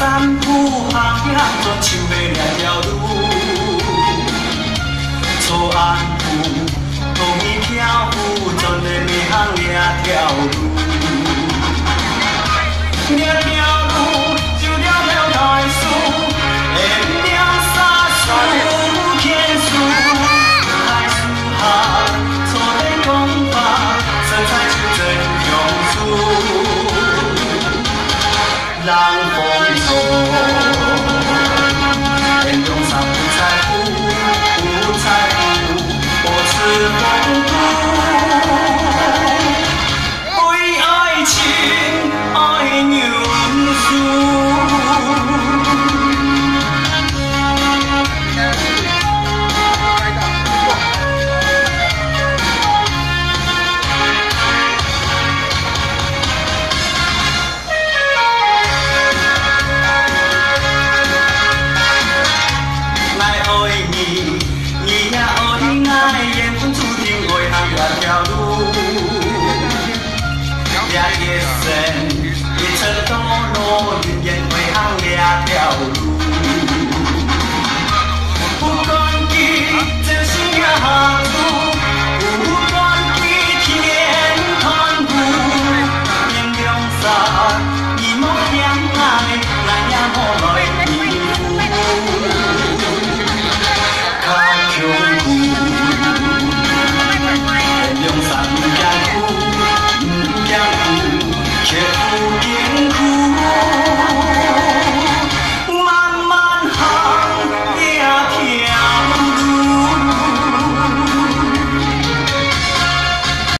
三铺巷毯全唱意两条路做红公益跳舞做人的每行每条路条条路就条条大路分两三随你要走哪一边错就要走让也一生，也尘土落，云烟飞下。